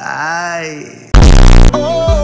Ay. Oh.